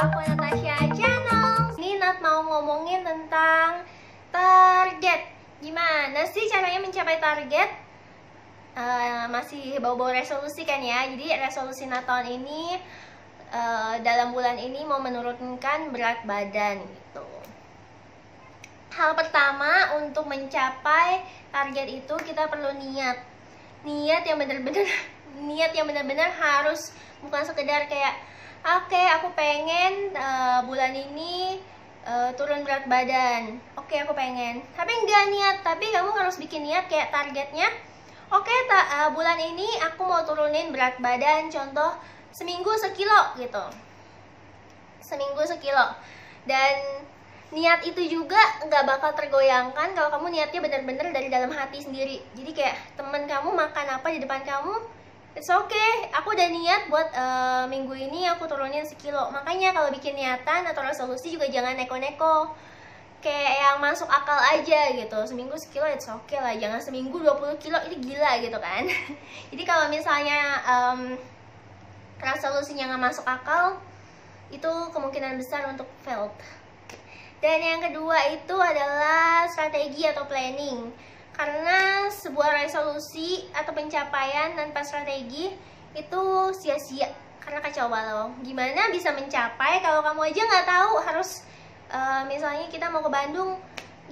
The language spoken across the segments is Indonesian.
aku Natasha Channel Ini Nat mau ngomongin tentang target. Gimana sih caranya mencapai target? Uh, masih bau-bau resolusi kan ya? Jadi resolusi Nat tahun ini uh, Dalam bulan ini mau menurunkan berat badan gitu. Hal pertama untuk mencapai target itu kita perlu niat. Niat yang benar-benar niat yang benar-benar harus bukan sekedar kayak oke okay, aku pengen uh, bulan ini uh, turun berat badan. Oke okay, aku pengen. Tapi enggak niat. Tapi kamu harus bikin niat kayak targetnya. Oke okay, uh, bulan ini aku mau turunin berat badan contoh seminggu sekilo gitu. Seminggu sekilo. Dan niat itu juga nggak bakal tergoyangkan kalau kamu niatnya bener-bener dari dalam hati sendiri. Jadi kayak temen kamu makan apa di depan kamu It's okay, aku udah niat buat uh, minggu ini aku turunin sekilo. Makanya kalau bikin niatan atau resolusi juga jangan neko-neko. Kayak yang masuk akal aja gitu. Seminggu sekilo it's okay lah. Jangan seminggu 20 kilo, ini gila gitu kan. Jadi kalau misalnya um, resolusinya nggak masuk akal Itu kemungkinan besar untuk failed. Dan yang kedua itu adalah strategi atau planning karena sebuah resolusi atau pencapaian tanpa strategi itu sia-sia karena kacau balau gimana bisa mencapai kalau kamu aja nggak tahu? Harus uh, misalnya kita mau ke Bandung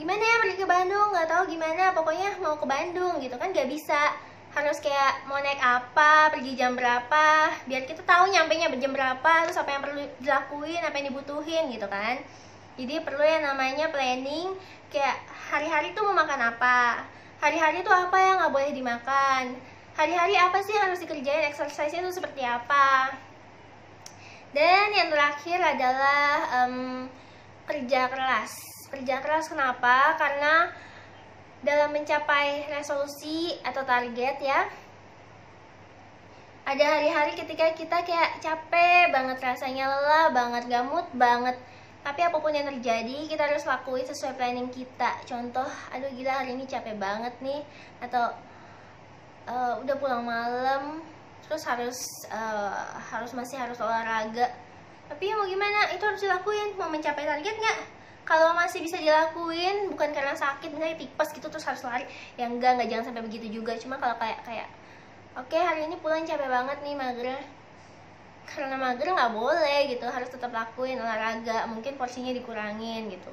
gimana ya pergi ke Bandung? Nggak tahu gimana pokoknya mau ke Bandung gitu kan nggak bisa. Harus kayak mau naik apa pergi jam berapa biar kita tahu nyampe nya jam berapa terus apa yang perlu dilakuin apa yang dibutuhin gitu kan. Jadi perlu yang namanya planning kayak hari-hari tuh mau makan apa? Hari-hari tuh apa yang nggak boleh dimakan? Hari-hari apa sih yang harus dikerjain? Exercise itu seperti apa? Dan yang terakhir adalah um, kerja keras. Kerja keras kenapa? Karena dalam mencapai resolusi atau target ya ada hari-hari ketika kita kayak capek banget rasanya lelah banget gamut banget tapi apa pun yang terjadi kita harus lakuin sesuai planning kita. Contoh aduh gila hari ini capek banget nih. Atau uh, udah pulang malam terus harus uh, harus masih harus olahraga. Tapi ya mau gimana? Itu harus dilakuin. Mau mencapai target nggak? Kalau masih bisa dilakuin bukan karena sakit misalnya tipes gitu terus harus lari. Ya enggak nggak jangan sampai begitu juga. Cuma kalau kayak kayak oke hari ini pulang capek banget nih mager karena mager nggak boleh gitu harus tetap lakuin olahraga mungkin porsinya dikurangin gitu.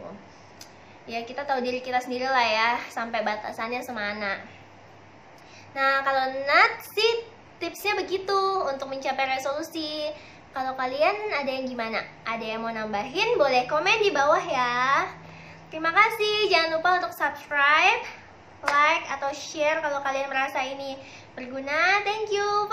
Ya kita tahu diri kita sendiri lah ya sampai batasannya semana. Nah kalau Nat sih tipsnya begitu untuk mencapai resolusi. Kalau kalian ada yang gimana? Ada yang mau nambahin? Boleh komen di bawah ya. Terima kasih. Jangan lupa untuk subscribe like atau share kalau kalian merasa ini berguna. Thank you